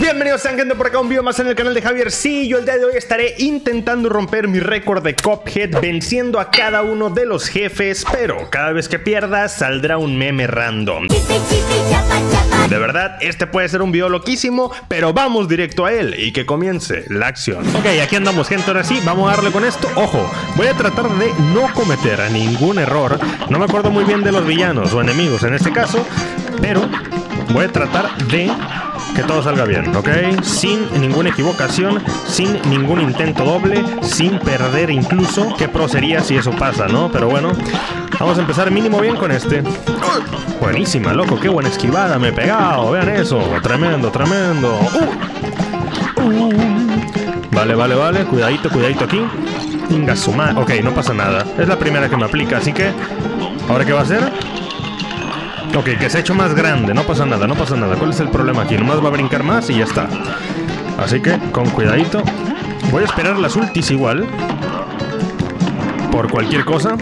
Bienvenidos sean gente por acá a un video más en el canal de Javier Sí, yo el día de hoy estaré intentando romper mi récord de Cophead Venciendo a cada uno de los jefes Pero cada vez que pierdas saldrá un meme random. De verdad, este puede ser un video loquísimo Pero vamos directo a él y que comience la acción. Ok, aquí andamos gente, ahora sí, vamos a darle con esto. Ojo, voy a tratar de no cometer ningún error. No me acuerdo muy bien de los villanos o enemigos en este caso Pero voy a tratar de que todo salga bien, ¿ok? Sin ninguna equivocación, sin ningún intento doble, sin perder incluso. Qué pro sería si eso pasa, ¿no? Pero bueno, vamos a empezar mínimo bien con este. Buenísima, loco, qué buena esquivada me he pegado. Vean eso, tremendo, tremendo. Uh. Vale, vale, vale, cuidadito, cuidadito aquí. Inga. Ok, no pasa nada. Es la primera que me aplica, así que. ¿Ahora qué va a hacer? Ok, que se ha hecho más grande, no pasa nada, no pasa nada. ¿Cuál es el problema aquí? Nomás va a brincar más y ya está. Así que, con cuidadito. Voy a esperar las ultis igual. Por cualquier cosa.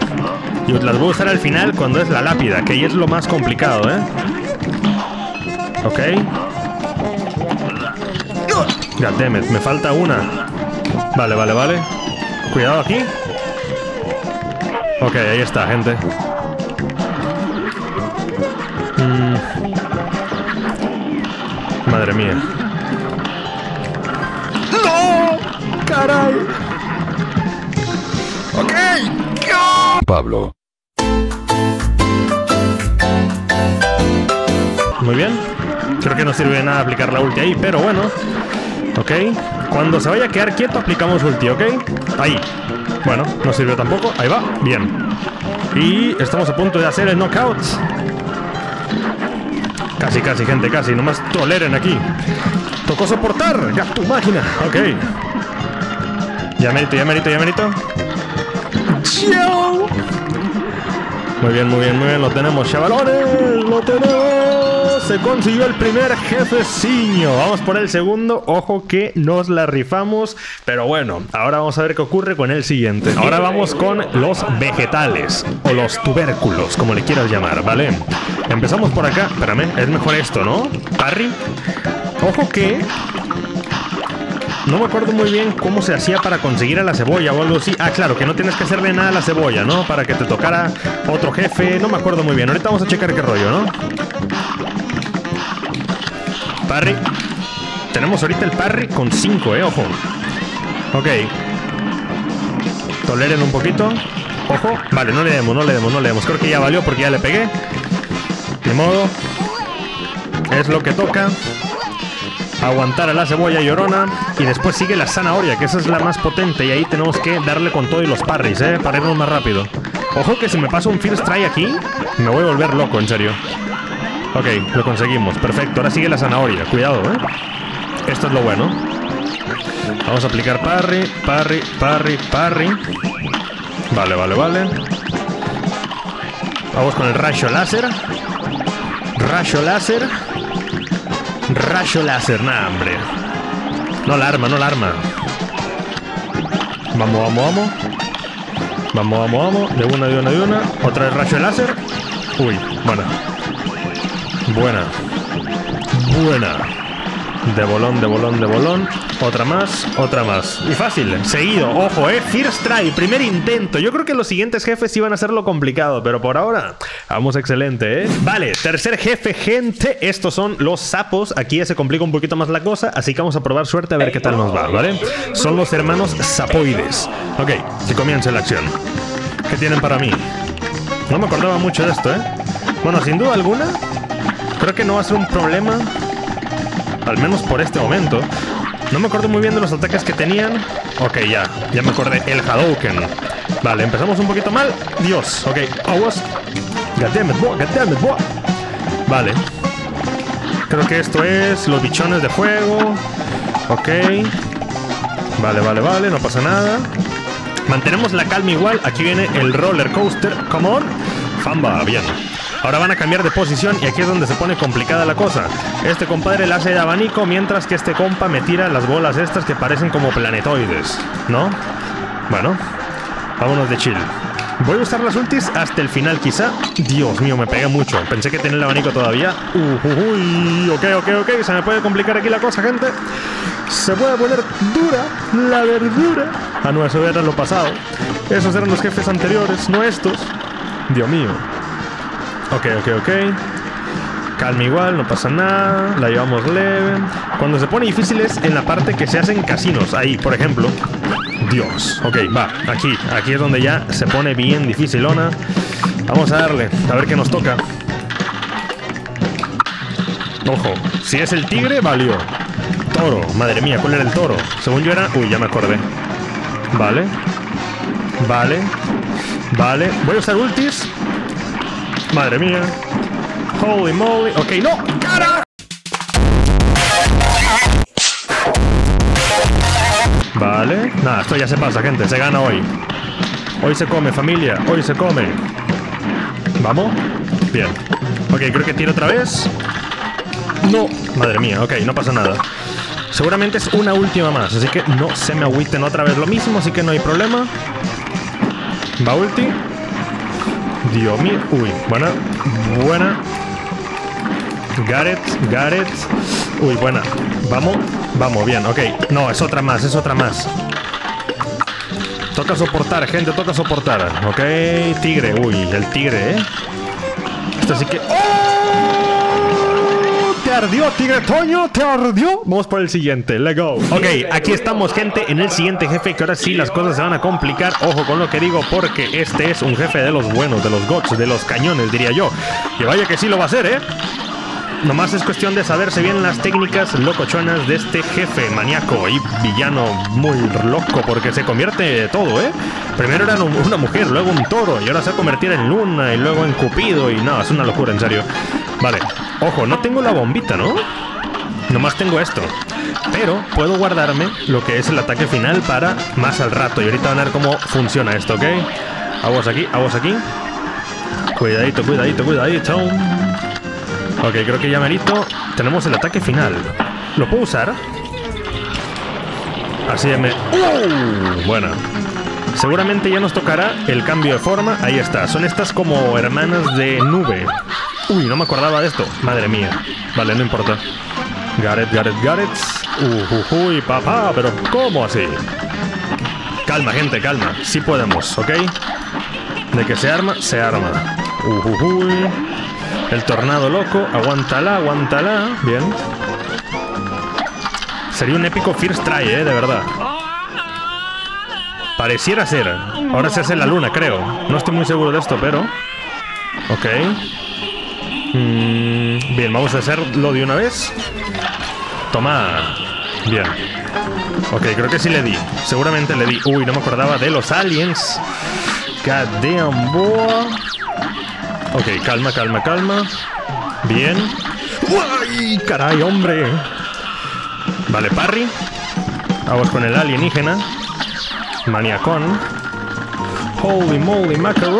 Y las voy a usar al final cuando es la lápida, que ahí es lo más complicado, ¿eh? Ok. Goddammit, me falta una. Vale, vale, vale. Cuidado aquí. Ok, ahí está, gente. Madre mía. ¡No! ¡Caray! ¡Ok! Pablo. Muy bien. Creo que no sirve de nada aplicar la ulti ahí, pero bueno. Ok. Cuando se vaya a quedar quieto, aplicamos ulti, ¿ok? Ahí. Bueno, no sirve tampoco. Ahí va. Bien. Y estamos a punto de hacer el knockout. Casi, casi, gente, casi. Nomás toleren aquí. Tocó soportar. Ya tu máquina. Ok. Ya merito, ya merito, ya merito. ¡Chao! Muy bien, muy bien, muy bien. Lo tenemos, chavalones. Lo tenemos. Se consiguió el primer jefecillo. Vamos por el segundo. Ojo que nos la rifamos. Pero bueno, ahora vamos a ver qué ocurre con el siguiente. Ahora vamos con los vegetales. O los tubérculos, como le quieras llamar, ¿vale? Empezamos por acá. Espérame, es mejor esto, ¿no? Parry. Ojo que no me acuerdo muy bien cómo se hacía para conseguir a la cebolla o algo así. Ah, claro, que no tienes que hacerle nada a la cebolla, ¿no? Para que te tocara otro jefe. No me acuerdo muy bien. Ahorita vamos a checar qué rollo, ¿no? Parry. Tenemos ahorita el parry con 5, ¿eh? Ojo. Ok. Toleren un poquito. Ojo. Vale, no le demos, no le demos, no le demos. Creo que ya valió porque ya le pegué. De modo. Es lo que toca aguantar a la cebolla llorona y después sigue la zanahoria, que esa es la más potente y ahí tenemos que darle con todo y los parries, ¿eh? Para irnos más rápido. Ojo que si me paso un first try aquí, me voy a volver loco, en serio. Ok, lo conseguimos, perfecto. Ahora sigue la zanahoria, cuidado, ¿eh? Esto es lo bueno. Vamos a aplicar parry, parry, parry, parry. Vale, vale, vale. Vamos con el rayo láser. Rayo láser. Rayo láser, nah, hombre. No la arma, no la arma. Vamos, vamos, vamos. Vamos, vamos, vamos. De una, de una, de una. Otra vez rayo láser. Uy, buena. Buena. Buena. De bolón, de bolón, de bolón. Otra más, otra más. Y fácil, seguido. Ojo, eh. First try, primer intento. Yo creo que los siguientes jefes iban a ser lo complicado, pero por ahora vamos excelente, eh. Vale, tercer jefe, gente. Estos son los sapos. Aquí ya se complica un poquito más la cosa, así que vamos a probar suerte a ver qué tal nos va, ¿vale? Son los hermanos sapoides. Ok, que comience la acción. ¿Qué tienen para mí? No me acordaba mucho de esto, eh. Bueno, sin duda alguna, creo que no va a ser un problema. Al menos por este momento. No me acuerdo muy bien de los ataques que tenían. Ok, ya. Ya me acordé. El Hadouken. Vale, empezamos un poquito mal. Dios. Ok. Aguas. Goddammit, boy. Goddammit, boy. Vale. Creo que esto es los bichones de fuego. Ok. Vale, vale, vale. No pasa nada. Mantenemos la calma igual. Aquí viene el roller coaster. Come on. Famba, bien. Ahora van a cambiar de posición y aquí es donde se pone complicada la cosa. Este compadre le hace de abanico mientras que este compa me tira las bolas estas que parecen como planetoides, ¿no? Bueno, vámonos de chill. Voy a usar las ultis hasta el final, quizá. Dios mío, me pega mucho. Pensé que tenía el abanico todavía. Uh, uh, uy, ok, ok, ok. Se me puede complicar aquí la cosa, gente. Se puede poner dura la verdura. Ah, no, eso era lo pasado. Esos eran los jefes anteriores, no estos. Dios mío. Ok, ok, ok. Calma igual, no pasa nada. La llevamos leve. Cuando se pone difícil es en la parte que se hacen casinos. Ahí, por ejemplo. Dios. Ok, va. Aquí. Aquí es donde ya se pone bien dificilona. Vamos a darle. A ver qué nos toca. Ojo. Si es el tigre, valió. Toro. Madre mía, ¿cuál era el toro? Según yo era... Uy, ya me acordé. Vale. Vale. Vale. Voy a usar ultis. Madre mía. Holy moly. Ok, no. ¡Cara! Vale. Nada, esto ya se pasa, gente. Se gana hoy. Hoy se come, familia. Hoy se come. ¿Vamos? Bien. Ok, creo que tiro otra vez. No. Madre mía, ok, no pasa nada. Seguramente es una última más, así que no se me agüiten otra vez lo mismo, así que no hay problema. Va ulti. Dios mío. Uy, buena. Buena. Gareth, Gareth. Uy, buena. Vamos, vamos, bien, ok. No, es otra más, es otra más. Toca soportar, gente, toca soportar. Ok, tigre, uy, el tigre, ¿eh? Esto sí que... ¡Oh! ¿Te ardió, tigre Toño? ¿Te ardió? Vamos por el siguiente, let's go. Ok, aquí estamos, gente, en el siguiente jefe, que ahora sí las cosas se van a complicar. Ojo con lo que digo, porque este es un jefe de los buenos, de los gots, de los cañones, diría yo. Y vaya que sí lo va a hacer, ¿eh? Nomás es cuestión de saberse bien las técnicas locochonas de este jefe maníaco y villano muy loco, porque se convierte de todo, ¿eh? Primero era una mujer, luego un toro, y ahora se va a convertir en luna, y luego en cupido, y no, es una locura, en serio. Vale, ojo, no tengo la bombita, ¿no? Nomás tengo esto. Pero puedo guardarme lo que es el ataque final para más al rato, y ahorita van a ver cómo funciona esto, ¿ok? Aguas aquí, aguas aquí. Cuidadito, cuidadito, cuidadito. Ok, creo que ya merito. Tenemos el ataque final. ¿Lo puedo usar? Así me... ¡Uh! Bueno. Seguramente ya nos tocará el cambio de forma. Ahí está. Son estas como hermanas de nube. Uy, no me acordaba de esto. Madre mía. Vale, no importa. Gareth, Gareth, Gareth. Uh, uh, uy, papá, pero ¿cómo así? Calma, gente, calma. Sí podemos, ¿ok? De que se arma, se arma. Uh, uh, uy. El tornado loco, aguántala, aguántala. Bien. Sería un épico First Try, eh, de verdad. Pareciera ser. Ahora se hace la luna, creo. No estoy muy seguro de esto, pero. Ok. Mm, bien, vamos a hacerlo de una vez. Toma. Bien. Ok, creo que sí le di. Seguramente le di. Uy, no me acordaba de los aliens. God damn. Ok, calma, calma, calma. Bien. ¡Uy! ¡Caray, hombre! Vale, parry. Vamos con el alienígena. Maniacón. Holy moly macaron.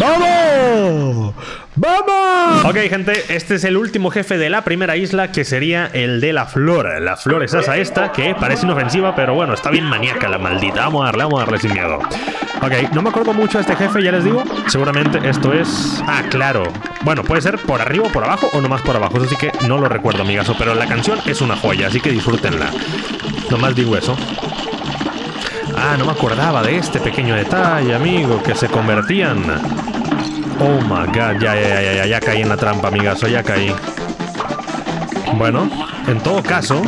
¡Vamos! ¡Vamos! Ok, gente, este es el último jefe de la primera isla, que sería el de la flor. La flor es esa esta, que parece inofensiva, pero bueno, está bien maníaca la maldita. Vamos a darle, vamos a darle sin miedo. Ok, no me acuerdo mucho de este jefe, ya les digo. Seguramente esto es... Ah, claro. Bueno, puede ser por arriba por abajo o nomás por abajo. Eso sí que no lo recuerdo, amigazo. Pero la canción es una joya, así que disfrútenla. Nomás digo eso. Ah, no me acordaba de este pequeño detalle, amigo, que se convertían... Oh my god, ya, ya, ya, ya, ya caí en la trampa, amigazo, ya caí. Bueno, en todo caso...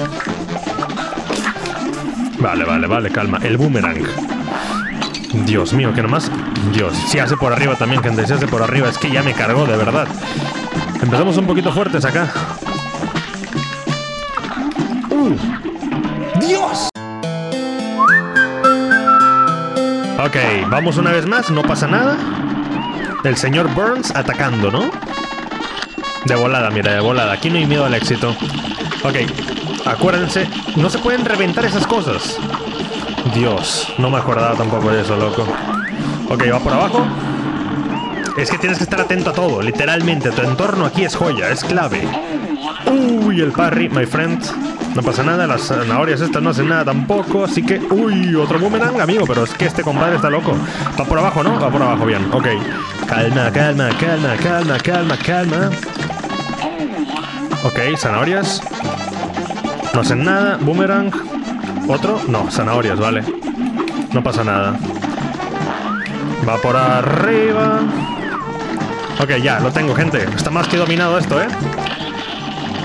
Vale, vale, vale, calma. El boomerang. Dios mío, que nomás... Dios, si hace por arriba también, gente, si hace por arriba. Es que ya me cargó, de verdad. Empezamos un poquito fuertes acá. ¡Uh! ¡Dios! Ok, vamos una vez más, no pasa nada. El señor Burns atacando, ¿no? De volada, mira, de volada. Aquí no hay miedo al éxito. Ok, acuérdense, no se pueden reventar esas cosas. Dios, no me acordaba tampoco de eso, loco. Ok, va por abajo. Es que tienes que estar atento a todo, literalmente. Tu entorno aquí es joya, es clave. Uy, el parry, my friend. No pasa nada, las zanahorias estas no hacen nada tampoco, así que... Uy, otro boomerang, amigo, pero es que este compadre está loco. Va por abajo, ¿no? Va por abajo, bien, ok. Calma, calma, calma, calma, calma, calma. Ok, zanahorias. No hacen nada, boomerang. ¿Otro? No, zanahorias, vale. No pasa nada. Va por arriba. Ok, ya, lo tengo, gente. Está más que dominado esto, ¿eh?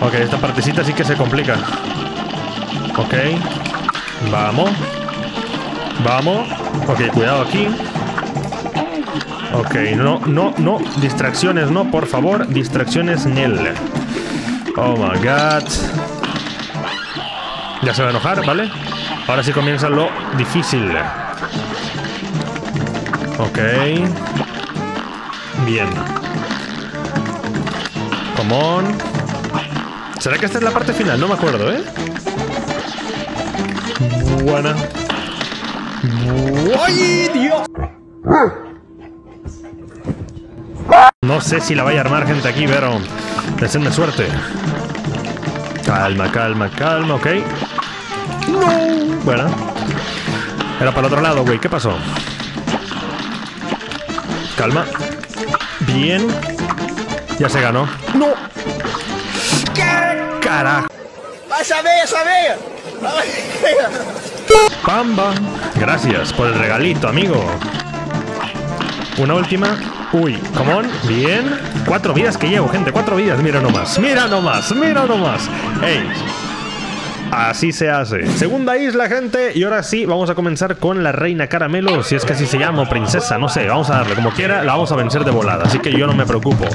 Ok, esta partecita sí que se complica. Ok. Vamos. Vamos. Ok, cuidado aquí. Ok, no, no, no. Distracciones no, por favor. Distracciones nel. Oh my god. Ya se va a enojar, ¿vale? Ahora sí comienza lo difícil. Ok. Bien. Come on. ¿Será que esta es la parte final? No me acuerdo, ¿eh? Buena. ¡Ay, Dios! No sé si la vaya a armar gente aquí, pero... Deseenme suerte. Calma, calma, calma, ok. No. Bueno. Era para el otro lado, güey. ¿Qué pasó? Calma. Bien. Ya se ganó. ¡No! ¿Qué carajo? Vai saber, saber! Pamba. Gracias por el regalito, amigo. Una última. Uy, come on. Bien. Cuatro vidas que llevo, gente. Cuatro vidas. Mira nomás. Mira nomás. Mira nomás. Ey. Así se hace. Segunda isla, gente. Y ahora sí, vamos a comenzar con la reina caramelo. Si es que así se llama, princesa, no sé. Vamos a darle como quiera. La vamos a vencer de volada. Así que yo no me preocupo.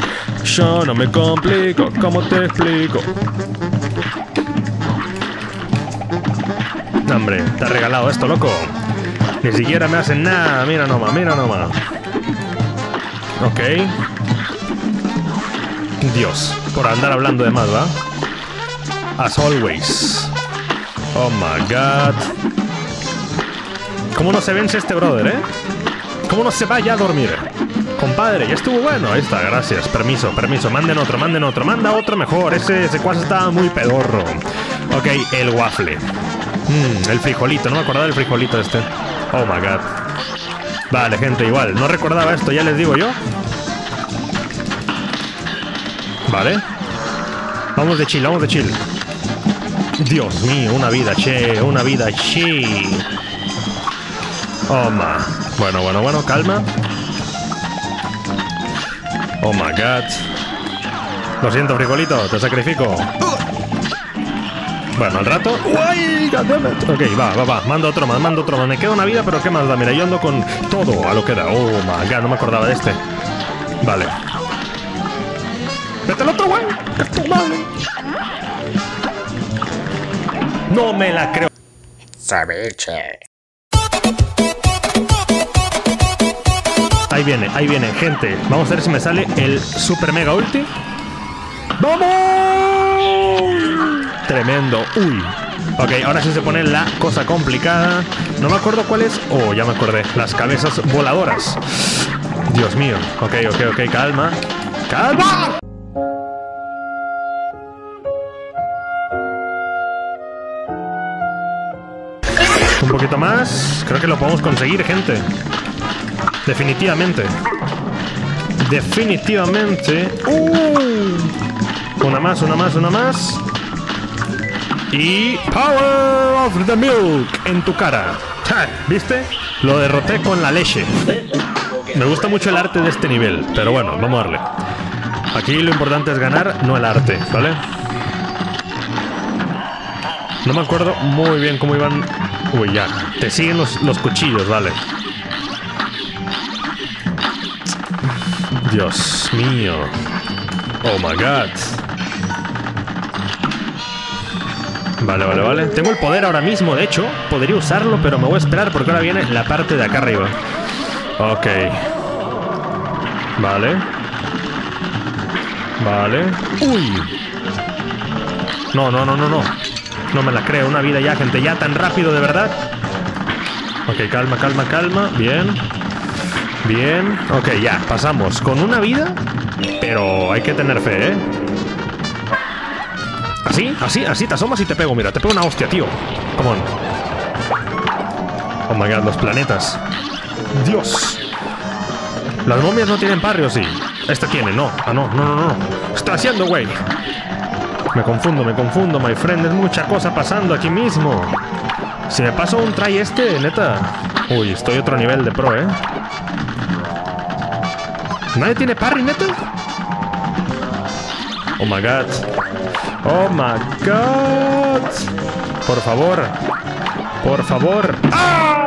Yo no me complico. ¿Cómo te explico? Hombre, te ha regalado esto, loco. Ni siquiera me hacen nada. Mira nomás, mira nomás. Ok. Dios, por andar hablando de más, ¿va? As always. Oh my god. ¿Cómo no se vence este brother, eh? ¿Cómo no se vaya a dormir? Compadre, ya estuvo bueno. Ahí está, gracias. Permiso, permiso. Manden otro, manden otro. Manda otro mejor. Ese, cuas estaba muy pedorro. Ok, el waffle. Mm, el frijolito, no me acordaba del frijolito este. Oh my god. Vale, gente, igual. No recordaba esto, ya les digo yo. Vale. Vamos de chill, vamos de chill. Dios mío, una vida, che, una vida, che. Oh, ma. Bueno, bueno, bueno, calma. Oh my god. Lo siento, frijolito, te sacrifico. Bueno, al rato. ¡Uy! Ok, va, va, va. Mando otro más, mando otro más. Me queda una vida, pero ¿qué más da? Mira, yo ando con todo a lo que da. Oh my god, no me acordaba de este. Vale. ¡Vete al otro, güey! No me la creo. Ceviche. Ahí viene, ahí viene, gente. Vamos a ver si me sale el super mega ulti. ¡Vamos! Tremendo. Uy. Ok, ahora sí se pone la cosa complicada. No me acuerdo cuál es. Oh, ya me acordé. Las cabezas voladoras. Dios mío. Ok, ok, ok. Calma. ¡Calma! Un poquito más. Creo que lo podemos conseguir, gente. Definitivamente. Definitivamente. Uh. Una más, una más, una más. Y Power of the Milk en tu cara. ¿Viste? Lo derroté con la leche. Me gusta mucho el arte de este nivel, pero bueno, vamos a darle. Aquí lo importante es ganar, no el arte, ¿vale? No me acuerdo muy bien cómo iban... Uy, ya. Te siguen los, los cuchillos, vale. Dios mío. Oh my god. Vale, vale, vale. Tengo el poder ahora mismo, de hecho. Podría usarlo, pero me voy a esperar porque ahora viene la parte de acá arriba. Ok. Vale. Vale. Uy. No, no, no, no, no. No me la creo. Una vida ya, gente. Ya tan rápido, de verdad. Ok, calma, calma, calma. Bien. Bien. Ok, ya. Pasamos con una vida. Pero hay que tener fe, ¿eh? Así, así, así te asomas y te pego. Mira, te pego una hostia, tío. Come on. Oh my god, los planetas. Dios. Las momias no tienen parry, ¿o sí? Esta tiene, no. Ah, no, no, no, no. ¿Qué está haciendo, güey? Me confundo, me confundo, my friend. Es mucha cosa pasando aquí mismo. Si me paso un try este, neta. Uy, estoy otro nivel de pro, ¿eh? ¿Nadie tiene parry, neta? Oh my god. Oh my god. Por favor. Por favor. ¡Ah!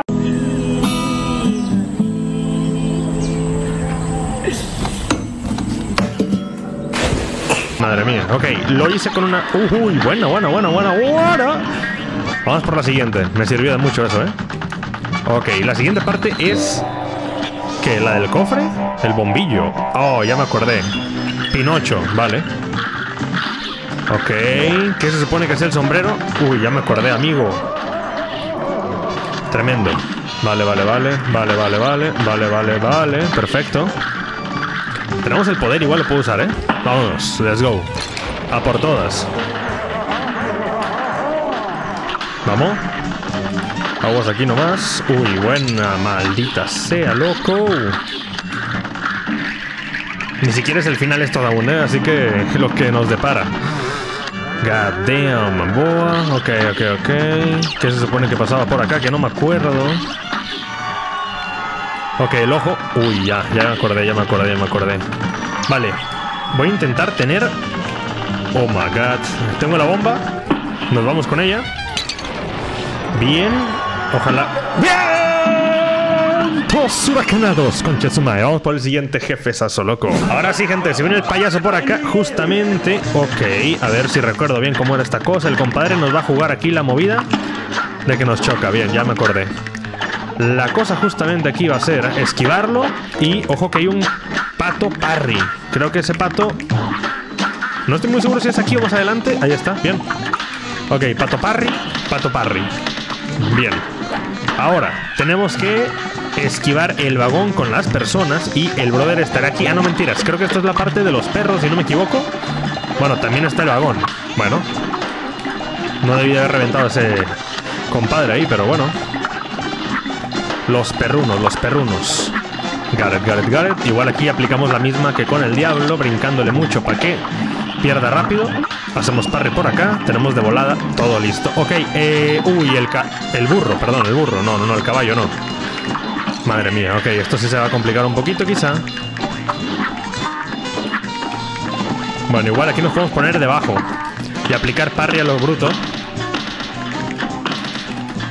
Madre mía. Ok, lo hice con una... Uy, buena, buena, buena, buena, buena. Vamos por la siguiente. Me sirvió de mucho eso, ¿eh? Ok, la siguiente parte es... ¿Qué? ¿La del cofre? El bombillo. Oh, ya me acordé. Pinocho, vale. Ok, ¿qué se supone que es el sombrero? Uy, ya me acordé, amigo. Tremendo. Vale, vale, vale. Vale, vale, vale. Vale, vale, vale. Perfecto. Tenemos el poder, igual lo puedo usar, ¿eh? Vámonos, let's go. A por todas. Vamos. Aguas aquí nomás. Uy, buena, maldita sea, loco. Ni siquiera es el final esto aún, ¿eh? Así que lo que nos depara. God damn, boa. Ok, ok, ok. ¿Qué se supone que pasaba por acá? Que no me acuerdo. Ok, el ojo. Uy, ya, ya me acordé, ya me acordé, ya me acordé. Vale. Voy a intentar tener... Oh my god. Tengo la bomba. Nos vamos con ella. Bien. Ojalá. ¡Bien! Todos huracanados, concha su madre. Vamos por el siguiente jefe saso loco. Ahora sí, gente, si viene el payaso por acá, justamente. Ok, a ver si recuerdo bien cómo era esta cosa. El compadre nos va a jugar aquí la movida de que nos choca. Bien, ya me acordé. La cosa justamente aquí va a ser esquivarlo y ojo que hay un pato parry. Creo que ese pato... No estoy muy seguro si es aquí o más adelante. Ahí está, bien. Ok, pato parry, pato parry. Bien. Ahora, tenemos que esquivar el vagón con las personas y el brother estará aquí. Ah, no, mentiras. Creo que esta es la parte de los perros, si no me equivoco. Bueno, también está el vagón. Bueno. No debía haber reventado ese compadre ahí, pero bueno. Los perrunos, los perrunos. It, got it. Igual aquí aplicamos la misma que con el diablo, brincándole mucho para que pierda rápido. Hacemos parry por acá, tenemos de volada, todo listo. Ok, eh, uy, el, ca el burro, perdón, el burro, no, no, no, el caballo no. Madre mía, ok, esto sí se va a complicar un poquito quizá. Bueno, igual aquí nos podemos poner debajo y aplicar parry a lo bruto.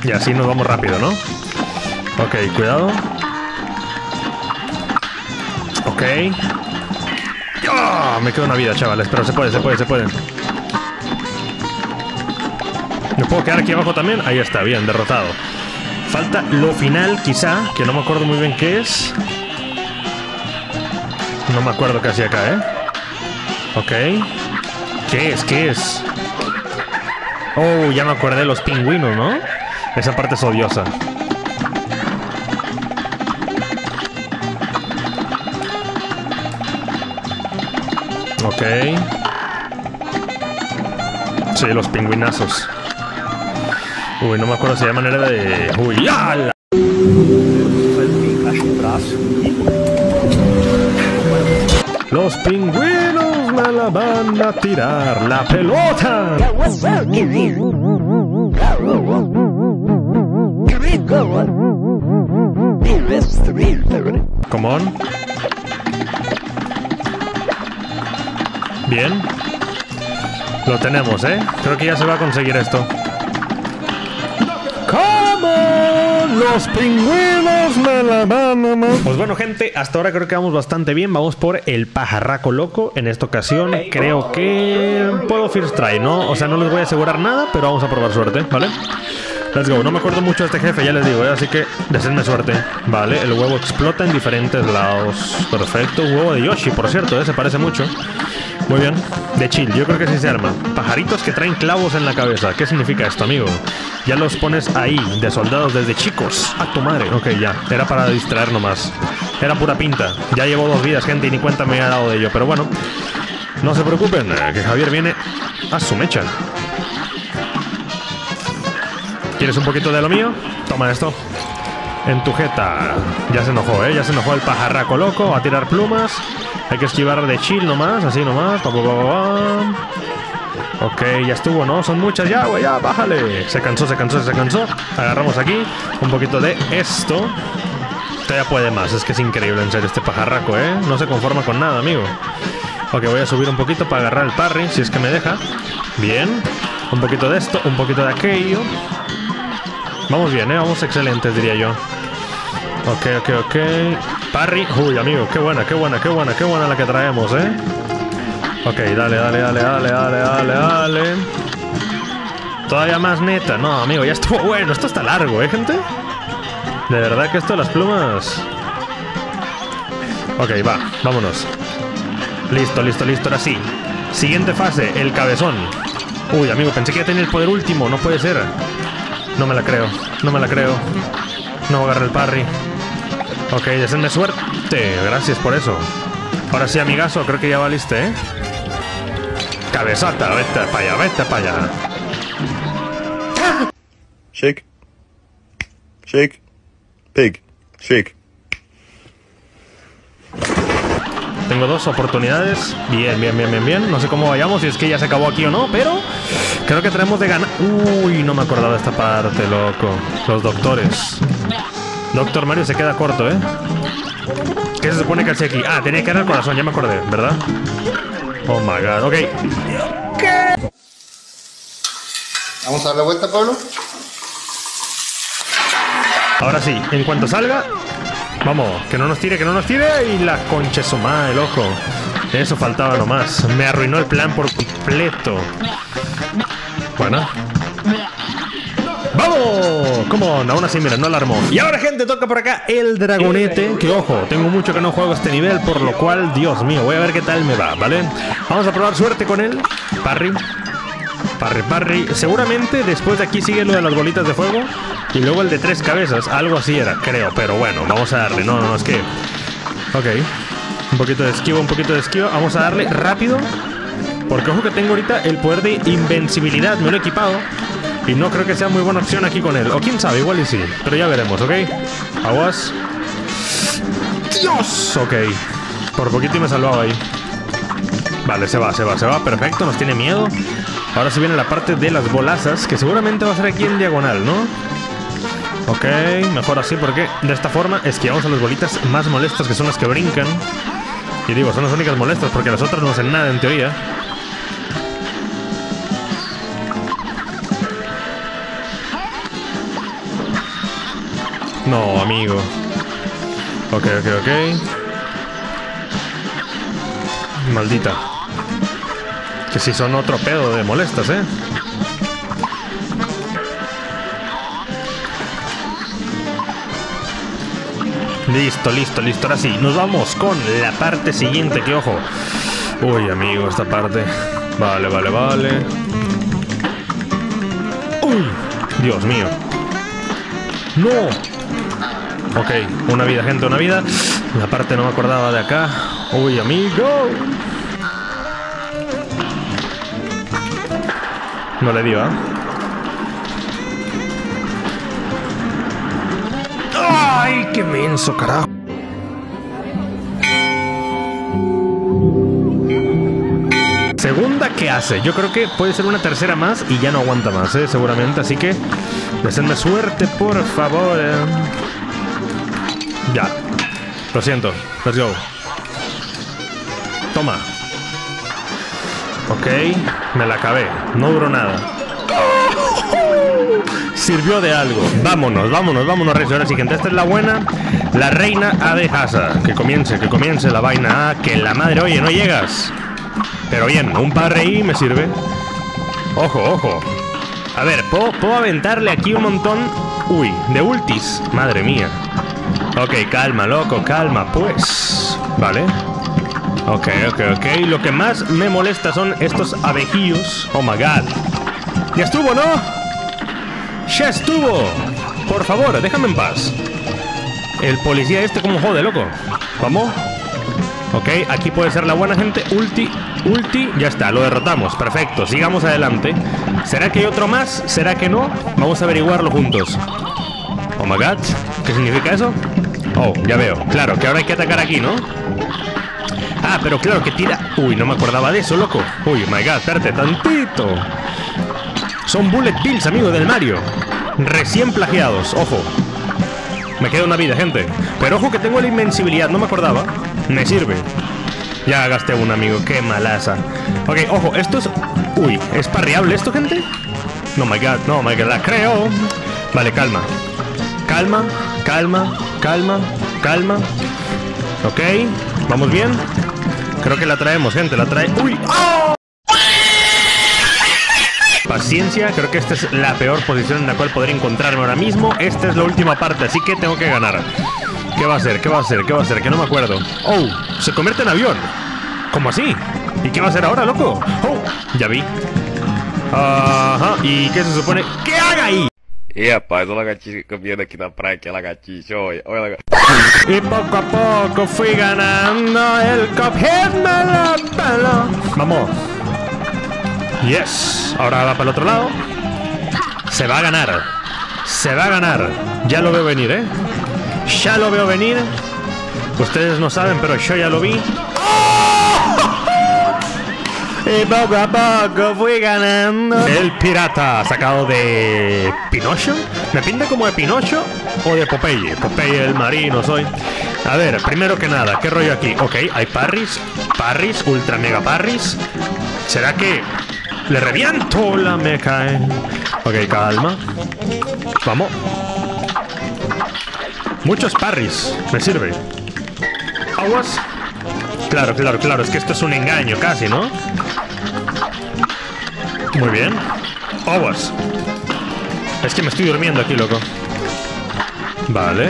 Y así nos vamos rápido, ¿no? Ok, cuidado. Ok. ¡Ah! Me queda una vida, chavales, pero se puede, se puede, se puede. ¿Me puedo quedar aquí abajo también? Ahí está, bien, derrotado. Falta lo final, quizá, que no me acuerdo muy bien qué es. No me acuerdo hacía acá, ¿eh? Ok. ¿Qué es? ¿Qué es? Oh, ya me acordé de los pingüinos, ¿no? Esa parte es odiosa. Ok. Sí, los pingüinazos. Uy, no me acuerdo si hay manera de... Uy, ¡ala! Los pingüinos me la van a tirar la pelota. Come on. Bien. Lo tenemos, ¿eh? Creo que ya se va a conseguir esto. Los pingüinos me la van. Pues bueno, gente, hasta ahora creo que vamos bastante bien. Vamos por el pajarraco loco. En esta ocasión creo que puedo first try, ¿no? O sea, no les voy a asegurar nada, pero vamos a probar suerte, ¿vale? Let's go. No me acuerdo mucho de este jefe, ya les digo, ¿eh? así que deseenme suerte. Vale, el huevo explota en diferentes lados. Perfecto. Huevo de Yoshi, por cierto, ¿eh? se parece mucho. Muy bien. De chill, yo creo que sí se arma. Pajaritos que traen clavos en la cabeza. ¿Qué significa esto, amigo? Ya los pones ahí, de soldados desde chicos. A tu madre. Ok, ya. Era para distraer nomás. Era pura pinta. Ya llevo dos vidas, gente, y ni cuenta me ha dado de ello. Pero bueno. No se preocupen, eh, que Javier viene a su mecha. ¿Quieres un poquito de lo mío? Toma esto. En tu jeta. Ya se enojó, ¿eh? Ya se enojó el pajarraco loco a tirar plumas. Hay que esquivar de chill nomás, así nomás. Ok, ya estuvo, ¿no? Son muchas ya, güey, ya, bájale. Se cansó, se cansó, se cansó. Agarramos aquí un poquito de esto. Todavía puede más, es que es increíble en serio este pajarraco, ¿eh? No se conforma con nada, amigo. Ok, voy a subir un poquito para agarrar el parry, si es que me deja. Bien. Un poquito de esto, un poquito de aquello. Vamos bien, ¿eh? Vamos excelentes, diría yo. Ok, ok, ok. Parry. Uy, amigo, qué buena, qué buena, qué buena, qué buena la que traemos, ¿eh? Ok, dale, dale, dale, dale, dale, dale, dale. Todavía más neta. No, amigo, ya estuvo bueno. Esto está largo, ¿eh, gente? De verdad que esto las plumas... Ok, va, vámonos. Listo, listo, listo, ahora sí. Siguiente fase, el cabezón. Uy, amigo, pensé que ya tenía el poder último. No puede ser. No me la creo, no me la creo. No agarré el parry. Ok, deseenme suerte. Gracias por eso. Ahora sí, amigazo, creo que ya valiste, ¿eh? Cabezota, vete para allá, vete para allá. Shake. Shake. Pig. Shake. Tengo dos oportunidades. Bien, bien, bien, bien, bien. No sé cómo vayamos, si es que ya se acabó aquí o no, pero creo que tenemos de ganar. Uy, no me acordaba de esta parte, loco. Los doctores. Doctor Mario se queda corto, ¿eh? ¿Qué se supone que hace aquí? Ah, tenía que dar el corazón, ya me acordé, ¿verdad? Oh my god, ok. Vamos a darle vuelta, Pablo. Ahora sí, en cuanto salga, vamos, que no nos tire, que no nos tire y la concha su madre, loco. Eso faltaba nomás. Me arruinó el plan por completo. Bueno. ¡Vamos! ¿Cómo onda? Aún así, mira, no alarmó. Y ahora, gente, toca por acá el dragonete. Que ojo, tengo mucho que no juego este nivel, por lo cual, Dios mío, voy a ver qué tal me va, ¿vale? Vamos a probar suerte con él. Parry. Parry, parry. Seguramente después de aquí sigue lo de las bolitas de fuego. Y luego el de tres cabezas. Algo así era, creo. Pero bueno, vamos a darle. No, no, no, es que. Ok. Un poquito de esquivo, un poquito de esquivo. Vamos a darle rápido. Porque ojo que tengo ahorita el poder de invencibilidad. Me lo he equipado. Y no creo que sea muy buena opción aquí con él. O quién sabe, igual y sí. Pero ya veremos, ¿ok? Aguas. ¡Dios! Ok. Por poquito y me salvaba ahí. Vale, se va, se va, se va. Perfecto, nos tiene miedo. Ahora se viene la parte de las bolazas, que seguramente va a ser aquí en diagonal, ¿no? Ok, mejor así porque de esta forma esquivamos a las bolitas más molestas, que son las que brincan. Y digo, son las únicas molestas porque las otras no hacen nada en teoría. No, amigo. Ok, ok, ok. Maldita. Que si son otro pedo de molestas, ¿eh? Listo, listo, listo. Ahora sí, nos vamos con la parte siguiente, que ojo. Uy, amigo, esta parte. Vale, vale, vale. Uy, Dios mío. No. Ok, una vida, gente, una vida. La parte no me acordaba de acá. Uy, amigo. No le dio, ¿ah? ¡Ay, qué menso, carajo! Segunda que hace. Yo creo que puede ser una tercera más y ya no aguanta más, ¿eh? seguramente. Así que, deseenme suerte, por favor. eh. Ya. Lo siento. Let's go. Toma. Ok. Me la acabé. No duró nada. Sirvió de algo. Vámonos, vámonos, vámonos, Reyes. Ahora siguiente. Esta es la buena. La reina Adehasa. Que comience, que comience la vaina. Ah, que la madre, oye, no llegas. Pero bien, un par ahí me sirve. Ojo, ojo. A ver, ¿puedo, puedo aventarle aquí un montón. Uy, de ultis. Madre mía. Ok, calma, loco, calma, pues. Vale. Ok, ok, ok. Lo que más me molesta son estos abejillos. Oh my god. Ya estuvo, ¿no? Ya estuvo. Por favor, déjame en paz. El policía este como jode, loco. Vamos. Ok, aquí puede ser la buena gente. Ulti, ulti, ya está, lo derrotamos. Perfecto, sigamos adelante. ¿Será que hay otro más? ¿Será que no? Vamos a averiguarlo juntos. Oh my god, ¿qué significa eso? Oh, ya veo. Claro, que ahora hay que atacar aquí, ¿no? Ah, pero claro, que tira... Uy, no me acordaba de eso, loco. Uy, my god, espérate, tantito. Son bullet bills, amigo del Mario. Recién plagiados, ojo. Me queda una vida, gente. Pero ojo que tengo la invencibilidad, no me acordaba. Me sirve. Ya gasté un amigo, qué malaza. Ok, ojo, esto es... Uy, ¿es parreable esto, gente? No, my god, no, my god, la creo. Vale, calma. Calma, calma, calma, calma. Ok, vamos bien. Creo que la traemos, gente, la trae... ¡Uy! ¡Oh! Paciencia, creo que esta es la peor posición en la cual podría encontrarme ahora mismo. Esta es la última parte, así que tengo que ganar. ¿Qué va a hacer? ¿Qué va a hacer? ¿Qué va a hacer? Que no me acuerdo. ¡Oh! Se convierte en avión. ¿Cómo así? ¿Y qué va a hacer ahora, loco? ¡Oh! Ya vi. Ajá. ¿Y qué se supone que haga ahí? E rapaz, o lagartixa caminhando aqui na praia, que é lagartixa, olha, olha lagartixa. Poco a poco fui ganando el peló. Vamos. Yes. Ahora va para el otro lado. Se va a ganar. Se va a ganar. Ya lo veo venir, ¿eh? Ya lo veo venir. Ustedes no saben, pero yo ya lo vi. Y poco a poco fui ganando. El pirata sacado de Pinocho. Me pinta como de Pinocho o de Popeye. Popeye el marino soy. A ver, primero que nada, ¿qué rollo aquí? Ok, hay parries. Parries, ultra mega parries. ¿Será que le reviento la meca? eh? Ok, calma. Vamos. Muchos parries. Me sirve. Aguas. Claro, claro, claro. Es que esto es un engaño casi, ¿no? Muy bien. Aguas. Es que me estoy durmiendo aquí, loco. Vale.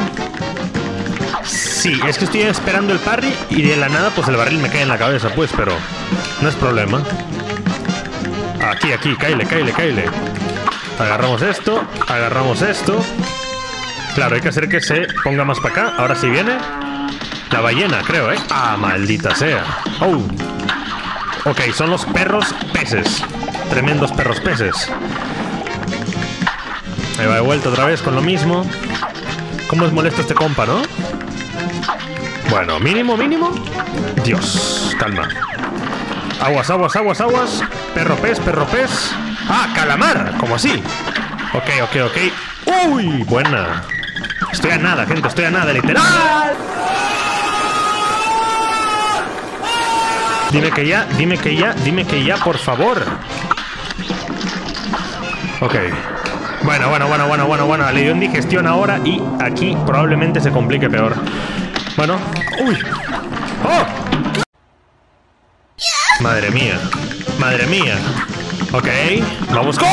Sí, es que estoy esperando el parry y de la nada pues el barril me cae en la cabeza, pues, pero no es problema. Aquí, aquí, caile, caile, caile. Agarramos esto, agarramos esto. Claro, hay que hacer que se ponga más para acá. Ahora sí viene. La ballena, creo, ¿eh? Ah, maldita sea. Oh. Ok, son los perros peces. Tremendos perros peces. Ahí va de vuelta otra vez con lo mismo. ¿Cómo es molesto este compa, no? Bueno, mínimo, mínimo. Dios, calma. Aguas, aguas, aguas, aguas. Perro pez, perro pez. Ah, calamar, como así. Ok, ok, ok. Uy, buena. Estoy a nada, gente, estoy a nada, literal. Dime que ya, dime que ya, dime que ya, por favor. Ok. Bueno, bueno, bueno, bueno, bueno, bueno. Le dio indigestión ahora y aquí probablemente se complique peor. Bueno. ¡Uy! ¡Oh! Madre mía. Madre mía. Ok. Vamos con...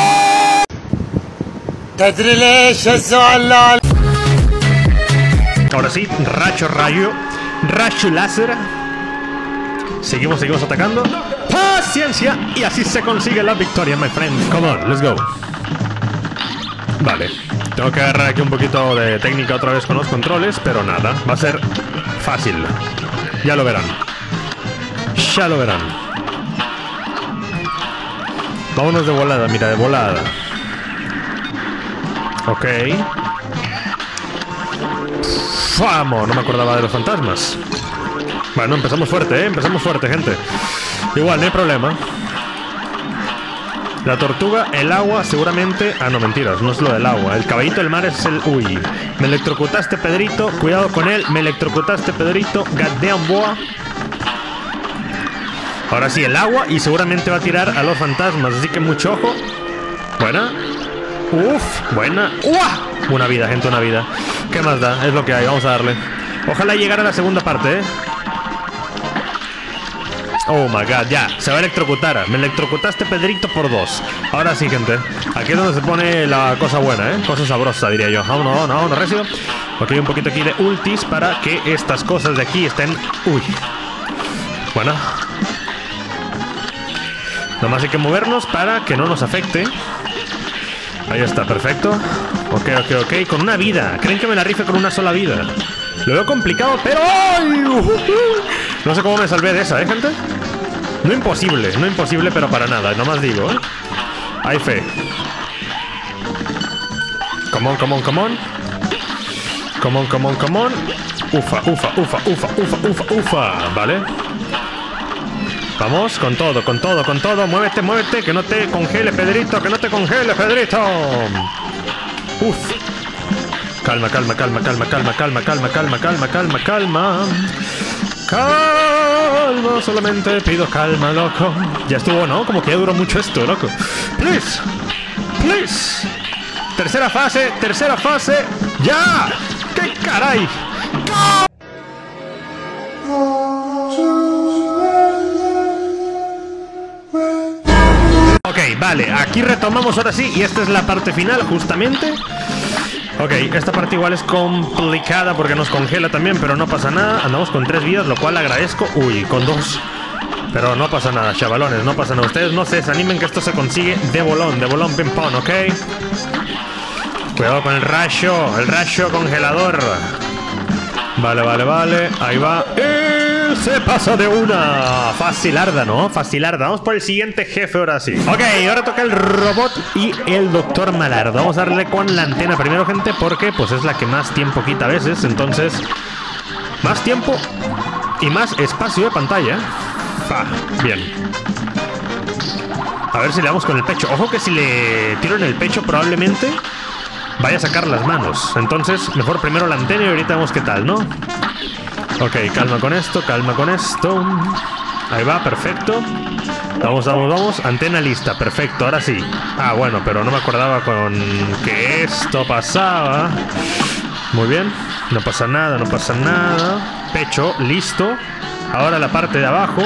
Ahora sí, racho rayo. Rayo láser. Seguimos, seguimos atacando. ¡Paciencia! Y así se consigue la victoria, my friend. Come on, let's go. Vale. Tengo que agarrar aquí un poquito de técnica otra vez con los controles, pero nada. Va a ser fácil. Ya lo verán. Ya lo verán. Vámonos de volada, mira, de volada. Ok. Vamos, no me acordaba de los fantasmas. Bueno, empezamos fuerte, ¿eh? Empezamos fuerte, gente. Igual, no hay problema. La tortuga, el agua, seguramente... Ah, no, mentiras, no es lo del agua. El caballito del mar es el... Uy. Me electrocutaste, Pedrito. Cuidado con él. Me electrocutaste, Pedrito. Goddamn boa. Ahora sí, el agua y seguramente va a tirar a los fantasmas. Así que mucho ojo. Buena. Uf, buena. Una vida, gente, una vida. ¿Qué más da? Es lo que hay, vamos a darle. Ojalá llegara la segunda parte, ¿eh? Oh my god, ya, se va a electrocutar. Me electrocutaste, Pedrito, por dos. Ahora sí, gente. Aquí es donde se pone la cosa buena, ¿eh? Cosa sabrosa, diría yo. Vámonos, vámonos, vámonos, recio. Ok, un poquito aquí de ultis para que estas cosas de aquí estén... Uy. Bueno. Nomás hay que movernos para que no nos afecte. Ahí está, perfecto. Ok, ok, ok. Con una vida. ¿Creen que me la rife con una sola vida? Lo veo complicado, pero... No sé cómo me salvé de esa, ¿eh, gente? No imposible, no imposible, pero para nada. Nomás digo, ¿eh? Hay fe. Come on, come on, come on. Come on, come on, come on. Ufa, ufa, ufa, ufa, ufa, ufa, ufa. Vale. Vamos, con todo, con todo, con todo. Muévete, muévete, que no te congele, Pedrito, que no te congele, Pedrito. Uf. Calma, calma, calma, calma, calma, calma, calma, calma, calma, calma, calma. Calma, solamente pido calma, loco. Ya estuvo, ¿no? Como que ya duró mucho esto, loco. Please, please. Tercera fase, tercera fase. ¡Ya! ¡Qué caray! Ok, vale, aquí retomamos ahora sí, y esta es la parte final, justamente. Ok, esta parte igual es complicada porque nos congela también, pero no pasa nada. Andamos con tres vidas, lo cual agradezco. Uy, con dos. Pero no pasa nada, chavalones, no pasa nada. Ustedes no se desanimen que esto se consigue de bolón, de bolón ping pong, ¿ok? Cuidado con el rayo, el rayo congelador. Vale, vale, vale. Ahí va. Y se pasa de una. Facilarda, ¿no? Facilarda. Vamos por el siguiente jefe ahora sí. Ok, ahora toca el robot y el doctor Malardo. Vamos a darle con la antena primero, gente, porque pues es la que más tiempo quita a veces. Entonces, más tiempo y más espacio de pantalla. Bien. A ver si le damos con el pecho. Ojo que si le tiro en el pecho probablemente vaya a sacar las manos. Entonces, mejor primero la antena y ahorita vemos qué tal, ¿no? Ok, calma con esto, calma con esto. Ahí va, perfecto. Vamos, vamos, vamos. Antena lista, perfecto, ahora sí. Ah, bueno, pero no me acordaba con que esto pasaba. Muy bien, no pasa nada, no pasa nada. Pecho, listo. Ahora la parte de abajo.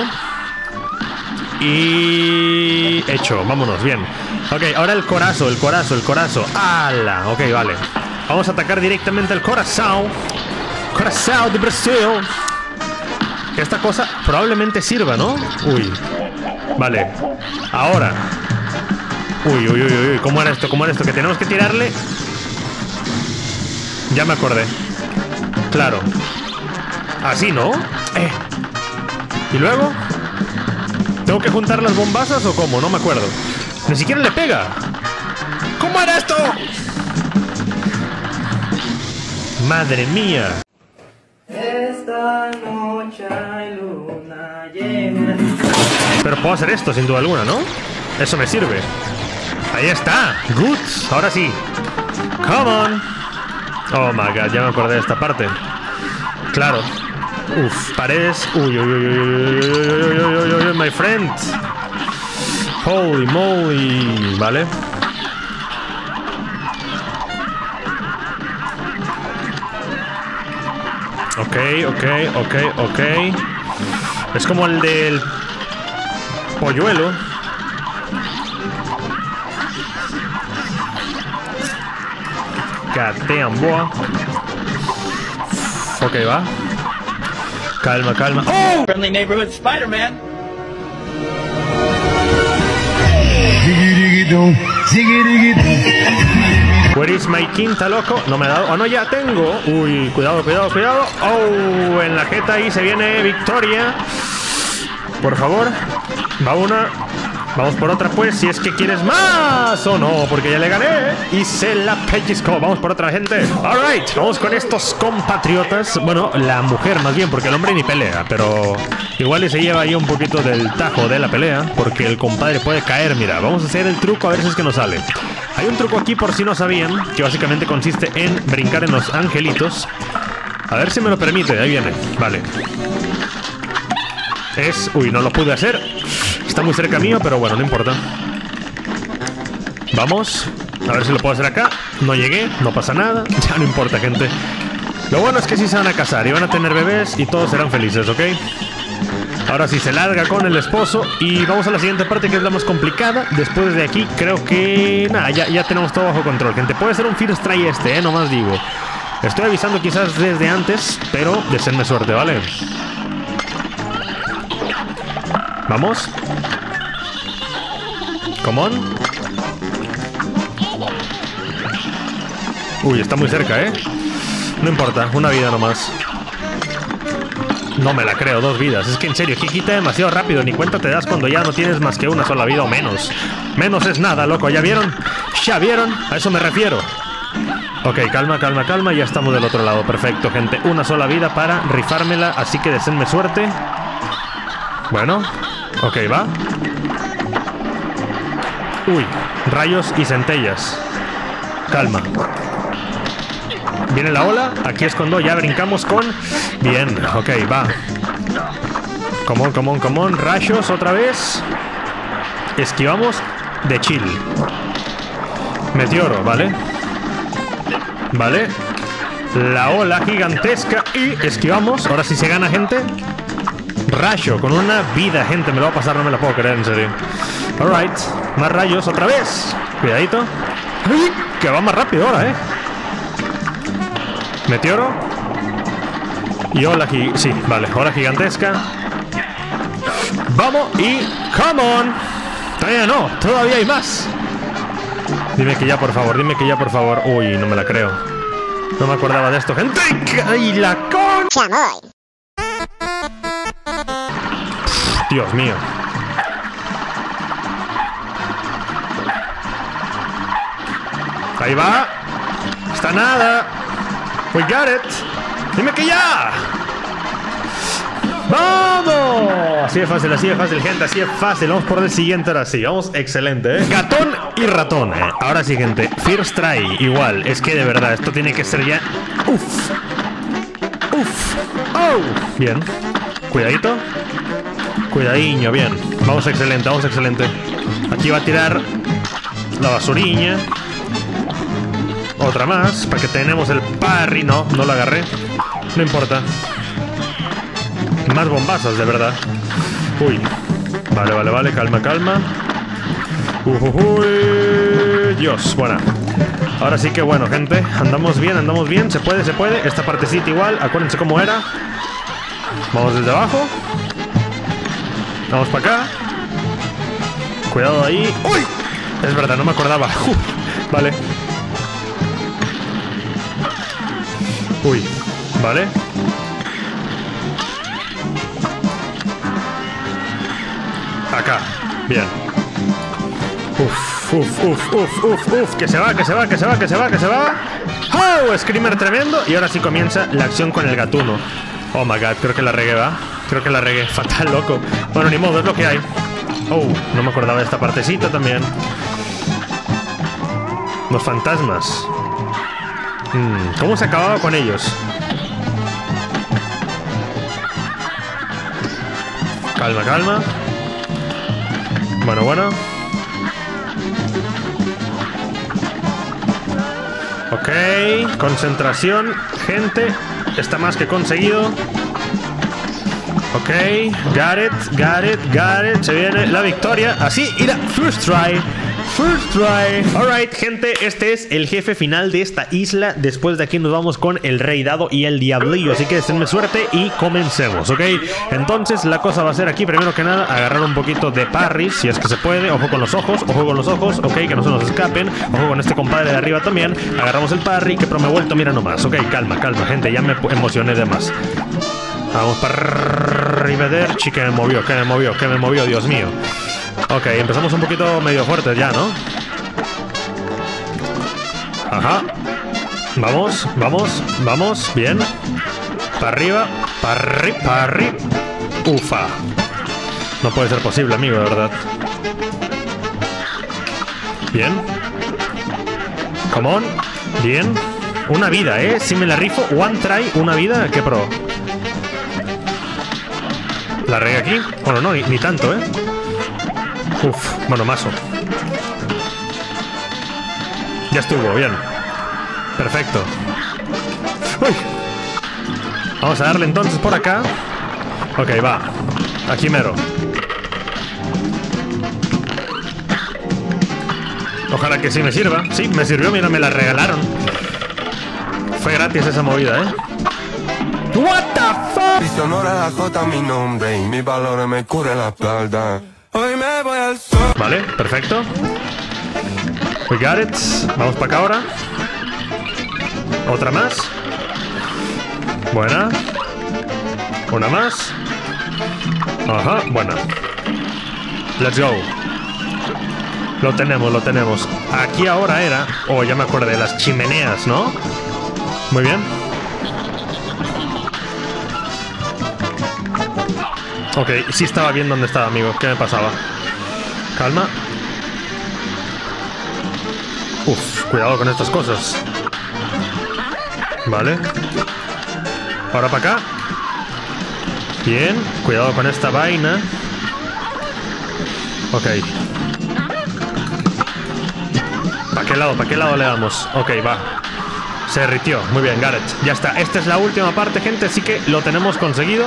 Y... Hecho, vámonos, bien. Ok, ahora el corazo, el corazo, el corazo. ¡Hala! Ok, vale. Vamos a atacar directamente al corazón. Corazón de Brasil. Esta cosa probablemente sirva, ¿no? Uy. Vale. Ahora. Uy, uy, uy, uy. ¿Cómo era esto? ¿Cómo era esto? Que tenemos que tirarle. Ya me acordé. Claro. Así, ¿no? Eh. ¿Y luego? ¿Tengo que juntar las bombazas o cómo? No me acuerdo. Ni siquiera le pega. ¿Cómo era esto? Madre mía. Pero puedo hacer esto sin duda alguna, ¿no? Eso me sirve. Ahí está. Good. Ahora sí. Come on. Oh my god, ya me acordé de esta parte. Claro. Uf, paredes. Uy, uy, uy, uy, uy, uy, uy, uy, uy, uy, my friend. Holy moly. Vale. Ok, ok, ok, ok. Es como el del polluelo. God damn, boy. Ok, va. Calma, calma. ¡Oh! Friendly neighborhood Spider-Man. Where is my quinta, loco? No me ha dado. Oh, no, ya tengo. Uy, cuidado, cuidado, cuidado. Oh, en la jeta ahí se viene victoria. Por favor. Va una. Vamos por otra, pues, si es que quieres más o no, porque ya le gané y se la pellizco. Vamos por otra, gente. Alright, vamos con estos compatriotas. Bueno, la mujer más bien, porque el hombre ni pelea, pero igual se lleva ahí un poquito del tajo de la pelea, porque el compadre puede caer. Mira, vamos a hacer el truco a ver si es que nos sale. Hay un truco aquí, por si no sabían, que básicamente consiste en brincar en los angelitos. A ver si me lo permite, ahí viene. Vale. Es... Uy, no lo pude hacer. Está muy cerca mío, pero bueno, no importa. Vamos. A ver si lo puedo hacer acá. No llegué, no pasa nada. Ya no importa, gente. Lo bueno es que sí se van a casar y van a tener bebés y todos serán felices, ¿ok? Ahora sí se larga con el esposo y vamos a la siguiente parte que es la más complicada. Después de aquí creo que... Nada, ya, ya tenemos todo bajo control, gente. Puede ser un first try este, ¿eh? Nomás digo. Estoy avisando quizás desde antes, pero deseenme suerte, ¿vale? Vamos. Come on. Uy, está muy cerca, ¿eh? No importa, una vida nomás. No me la creo, dos vidas. Es que en serio, que quita demasiado rápido. Ni cuenta te das cuando ya no tienes más que una sola vida o menos. Menos es nada, loco. ¿Ya vieron? ¿Ya vieron? A eso me refiero. Ok, calma, calma, calma. Ya estamos del otro lado. Perfecto, gente. Una sola vida para rifármela. Así que deseenme suerte. Bueno. Ok, va. Uy, rayos y centellas. Calma. Viene la ola. Aquí es cuando ya brincamos con... Bien, ok, va. On, come on. Rayos otra vez. Esquivamos de chill. Meteoro, ¿vale? Vale. La ola gigantesca y esquivamos. Ahora sí se gana, gente. Rayo con una vida, gente. Me lo va a pasar, no me la puedo creer, en serio. Alright. Más rayos otra vez. Cuidadito. Que va más rápido ahora, ¿eh? Meteoro. Y ola gi Sí, vale. Ola gigantesca. Vamos y... ¡Come on! Todavía no. Todavía hay más. Dime que ya, por favor. Dime que ya, por favor. Uy, no me la creo. No me acordaba de esto, gente. ¡Ay, la con... Dios mío. Ahí va. Está nada. We got it. Dime que ya. ¡Vamos! Así de fácil, así de fácil, gente, así de fácil. Vamos por el siguiente ahora sí. Vamos, excelente, ¿eh? Gatón y ratón, ¿eh? Ahora sí, gente. First try, igual. Es que de verdad, esto tiene que ser ya... Uf. Uf. Oh. Bien. Cuidadito. Cuidadiño, bien. Vamos excelente, vamos excelente. Aquí va a tirar la basuriña. Otra más, para que tenemos el parry. No, no lo agarré. No importa. Más bombazos, de verdad. Uy. Vale, vale, vale. Calma, calma. Uy, Dios, bueno. Ahora sí que bueno, gente. Andamos bien, andamos bien. Se puede, se puede. Esta partecita igual. Acuérdense cómo era. Vamos desde abajo. Vamos para acá. Cuidado ahí. ¡Uy! Es verdad, no me acordaba. Vale. Uy, vale. Acá. Bien. Uf, uf, uf, uf, uf, uf. Que se va, que se va, que se va, que se va, que se va. ¡Oh! Screamer tremendo. Y ahora sí comienza la acción con el gatuno. Oh my god, creo que la regué, ¿va? Creo que la regué. Fatal, loco. Bueno, ni modo, es lo que hay. Oh, no me acordaba de esta partecita también. Los fantasmas. Mm, ¿Cómo se acababa con ellos? Calma, calma. Bueno, bueno. Ok, concentración, gente. Está más que conseguido. Ok, got it, got it, got it. Se viene la victoria. Así, y la first try. First try. Alright, gente, este es el jefe final de esta isla. Después de aquí nos vamos con el rey dado y el diablillo. Así que deseenme suerte y comencemos, ¿ok? Entonces la cosa va a ser aquí, primero que nada, agarrar un poquito de parry, si es que se puede. Ojo con los ojos, ojo con los ojos, ok, que no se nos escapen. Ojo con este compadre de arriba también. Agarramos el parry, que pero me he vuelto, mira nomás. Ok, calma, calma, gente, ya me emocioné de más. Vamos para arrivederci, que me movió, que me movió, que me movió, Dios mío. Ok, empezamos un poquito medio fuertes ya, ¿no? Ajá. Vamos, vamos, vamos, bien. Para arriba, para arriba, para arriba. Ufa. No puede ser posible, amigo, de verdad. Bien. Come on. Bien. Una vida, ¿eh? Si me la rifo, one try, una vida, qué pro. La regué aquí. Bueno, no, ni, ni tanto, ¿eh? Uf, bueno, mazo. Ya estuvo, bien. Perfecto. Uy. Vamos a darle entonces por acá. Ok, va. Aquí mero. Ojalá que sí me sirva. Sí, me sirvió, mira, me la regalaron. Fue gratis esa movida, ¿eh? What the fuck? Si sonora la jota mi nombre y mi valor me cubre la espalda. Vale, perfecto. We got it. Vamos para acá ahora. Otra más. Buena. Una más. Ajá, bueno. Let's go. Lo tenemos, lo tenemos. Aquí ahora era... Oh, ya me acuerdo de las chimeneas, ¿no? Muy bien. Ok, sí estaba bien dónde estaba, amigo. ¿Qué me pasaba? Calma. Uf, cuidado con estas cosas. Vale. Ahora para acá. Bien, cuidado con esta vaina. Ok. ¿Para qué lado? ¿Para qué lado le damos? Ok, va. Se derritió. Muy bien, Gareth. Ya está. Esta es la última parte, gente, así que lo tenemos conseguido.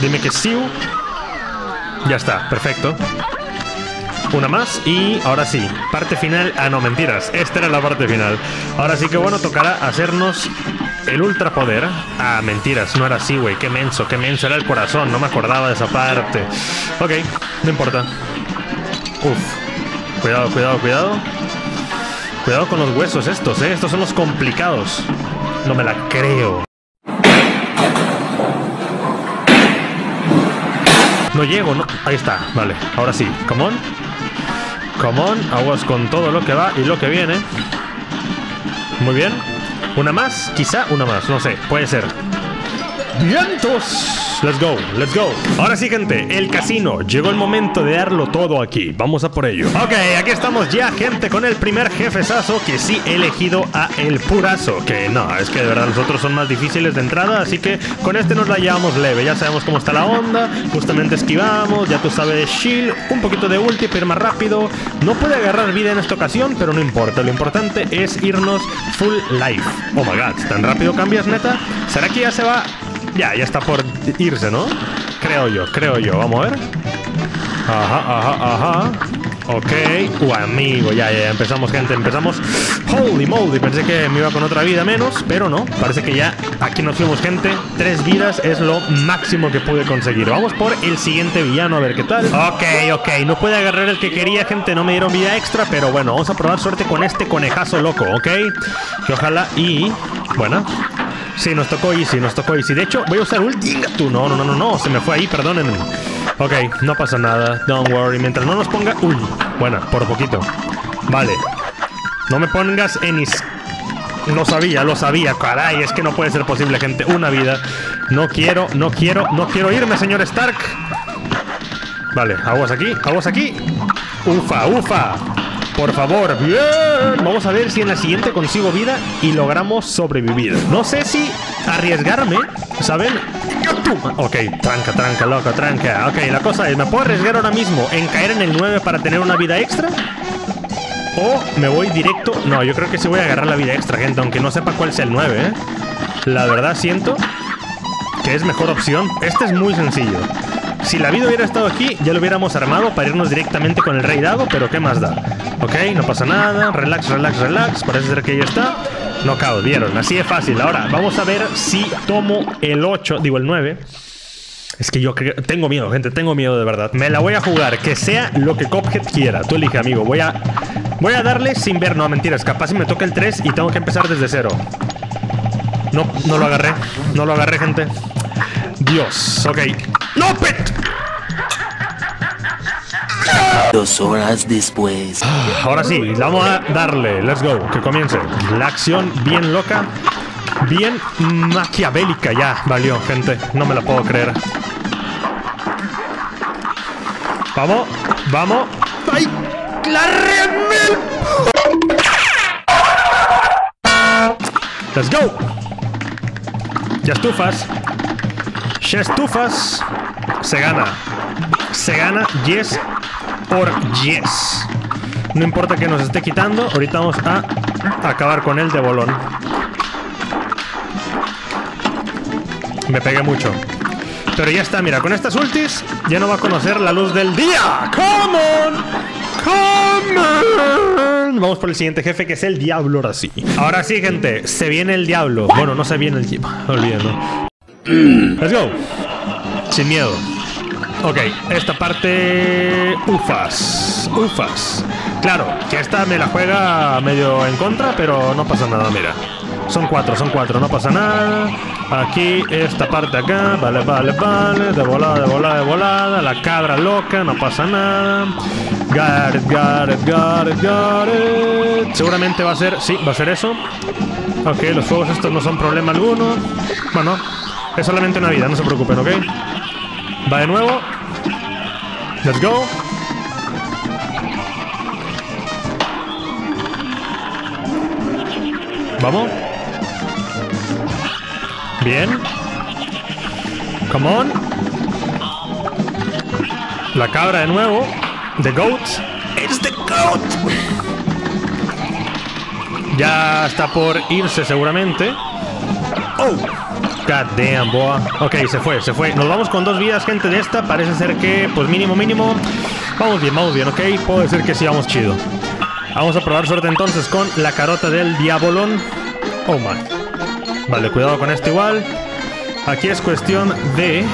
Dime que sí. Ya está, perfecto. Una más y ahora sí, parte final. Ah, no, mentiras. Esta era la parte final. Ahora sí que bueno, tocará hacernos el ultra poder. Ah, mentiras, no era así, güey. Qué menso, qué menso. Era el corazón, no me acordaba de esa parte. Ok, no importa. Uf. Cuidado, cuidado, cuidado. Cuidado con los huesos estos, ¿eh? Estos son los complicados. No me la creo. No llego, no. Ahí está, vale. Ahora sí. Come on. Come on. Aguas con todo lo que va y lo que viene. Muy bien. Una más, quizá una más, no sé, puede ser. ¡Vientos! Let's go, let's go. Ahora sí, gente, el casino. Llegó el momento de darlo todo aquí. Vamos a por ello. Ok, aquí estamos ya, gente, con el primer jefesazo que sí he elegido a el purazo. Que no, es que de verdad los otros son más difíciles de entrada, así que con este nos la llevamos leve. Ya sabemos cómo está la onda. Justamente esquivamos, ya tú sabes, shield, un poquito de ulti, pero más rápido. No puede agarrar vida en esta ocasión, pero no importa. Lo importante es irnos full life. Oh my god, ¿tan rápido cambias, neta? ¿Será que ya se va ya, ya está por irse, ¿no? Creo yo, creo yo. Vamos a ver. Ajá, ajá, ajá. Ok. Uh, amigo, ya, ya, empezamos, gente. Empezamos. Holy moly, pensé que me iba con otra vida menos, pero no. Parece que ya aquí nos fuimos, gente. Tres vidas es lo máximo que pude conseguir. Vamos por el siguiente villano, a ver qué tal. Ok, ok. No puede agarrar el que quería, gente. No me dieron vida extra, pero bueno, vamos a probar suerte con este conejazo loco, ¿ok? Que ojalá y. Bueno, Sí, nos tocó Easy, nos tocó Easy. De hecho, voy a usar ulti. Tú, no, no, no, no, no. Se me fue ahí, perdónenme. Ok, no pasa nada. Don't worry. Mientras no nos ponga. Uy, buena, por poquito. Vale. No me pongas en is. Lo sabía, lo sabía. Caray, es que no puede ser posible, gente. Una vida. No quiero, no quiero, no quiero irme, señor Stark. Vale, aguas aquí, aguas aquí. Ufa, ufa. Por favor, bien. Vamos a ver si en la siguiente consigo vida y logramos sobrevivir. No sé si arriesgarme, ¿saben? Ok, tranca, tranca, loca, tranca. Ok, la cosa es, ¿me puedo arriesgar ahora mismo en caer en el 9 para tener una vida extra? ¿O me voy directo? No, yo creo que sí voy a agarrar la vida extra, gente, aunque no sepa cuál es el 9, ¿eh? La verdad siento que es mejor opción. Este es muy sencillo. Si la vida hubiera estado aquí, ya lo hubiéramos armado para irnos directamente con el rey dado, pero ¿qué más da? Ok, no pasa nada. Relax, relax, relax. Parece ser que ya está. Knockout, vieron. Así de fácil. Ahora, vamos a ver si tomo el 8, digo el 9. Es que yo creo, tengo miedo, gente, tengo miedo de verdad. Me la voy a jugar, que sea lo que Cophead quiera. Tú elige, amigo. Voy a voy a darle sin ver, no, mentiras. Capaz si me toca el 3 y tengo que empezar desde cero. No, no lo agarré. No lo agarré, gente. Dios, ok. ¡No, pet! Dos horas después. Ahora sí, vamos a darle. Let's go. Que comience. La acción bien loca. Bien maquiavélica. Ya, valió, gente. No me la puedo creer. Vamos, vamos. ¡Ay! ¡La! Let's go. Ya estufas. Ya estufas. Se gana. Se gana. Yes or yes. No importa que nos esté quitando. Ahorita vamos a acabar con él de bolón. Me pegué mucho. Pero ya está, mira, con estas ultis ya no va a conocer la luz del día. ¡Come on! ¡Come on! Vamos por el siguiente jefe que es el diablo ahora sí. Ahora sí, gente, se viene el diablo. Bueno, no se viene el. Olvídenlo. Let's go. Sin miedo. Ok, esta parte... Ufas. Ufas. Claro, que esta me la juega medio en contra, pero no pasa nada, mira. Son cuatro, son cuatro, no pasa nada. Aquí, esta parte acá. Vale, vale, vale. De volada, de volada, de volada. La cabra loca, no pasa nada. Got it, got it, got it, got it. Seguramente va a ser, sí, va a ser eso. Ok, los fuegos estos no son problema alguno. Bueno, es solamente una vida, no se preocupen, ¿ok? Va de nuevo. Let's go. Vamos. Bien. Come on. La cabra de nuevo. The goat. It's the goat. Ya está por irse seguramente. Oh. God damn, boa. Ok, se fue, se fue. Nos vamos con dos vidas, gente, de esta. Parece ser que, pues mínimo, mínimo. Vamos bien, vamos bien, ok. Puedo decir que sí, vamos chido. Vamos a probar suerte entonces con la carota del diabolón. Oh, man. Vale, cuidado con esto igual. Aquí es cuestión de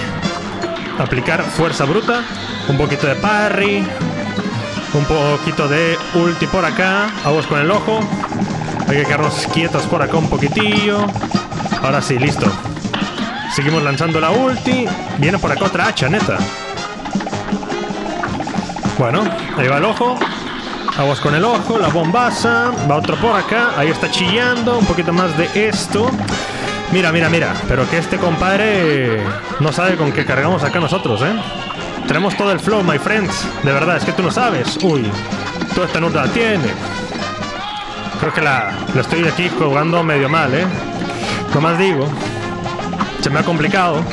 aplicar fuerza bruta. Un poquito de parry. Un poquito de ulti por acá. Aguas con el ojo. Hay que quedarnos quietos por acá un poquitillo. Ahora sí, listo. Seguimos lanzando la ulti. Viene por acá otra hacha, neta. Bueno, ahí va el ojo. Aguas con el ojo, la bombaza. Va otro por acá. Ahí está chillando. Un poquito más de esto. Mira, mira, mira. Pero que este compadre no sabe con qué cargamos acá nosotros, ¿eh? Tenemos todo el flow, my friends. De verdad, es que tú no sabes. Uy, tú esta no la tiene. Creo que la, la estoy aquí jugando medio mal, ¿eh? No más digo. Se me ha complicado.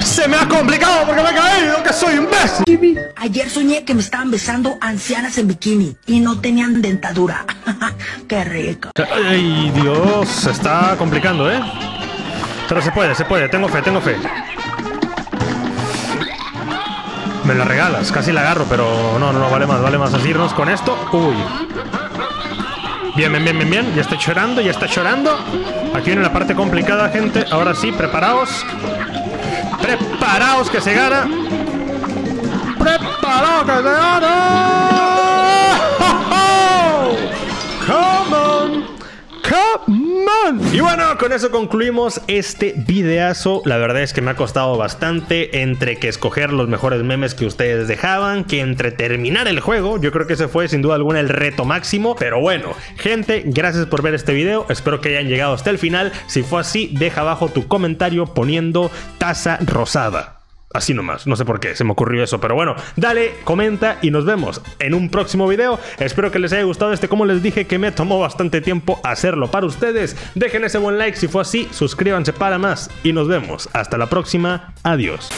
¡Se me ha complicado porque me he caído! ¡Que soy imbécil! Ayer soñé que me estaban besando ancianas en bikini y no tenían dentadura. Qué rico. ¡Ay, Dios! Se está complicando, ¿eh? Pero se puede, se puede. Tengo fe, tengo fe. Me la regalas. Casi la agarro, pero no, no, no. Vale más, vale más asirnos con esto. Uy. Bien, bien, bien, bien, bien. Ya está llorando, ya está llorando. Aquí viene la parte complicada, gente. Ahora sí, preparaos. Preparaos que se gana. Preparaos que se gana. Y bueno, con eso concluimos este videazo. La verdad es que me ha costado bastante entre que escoger los mejores memes que ustedes dejaban, que entre terminar el juego. Yo creo que ese fue sin duda alguna el reto máximo. Pero bueno, gente, gracias por ver este video. Espero que hayan llegado hasta el final. Si fue así, deja abajo tu comentario poniendo taza rosada. Así nomás, no sé por qué, se me ocurrió eso, pero bueno, dale, comenta y nos vemos en un próximo video. Espero que les haya gustado este, como les dije, que me tomó bastante tiempo hacerlo para ustedes. Dejen ese buen like si fue así, suscríbanse para más y nos vemos. Hasta la próxima, adiós.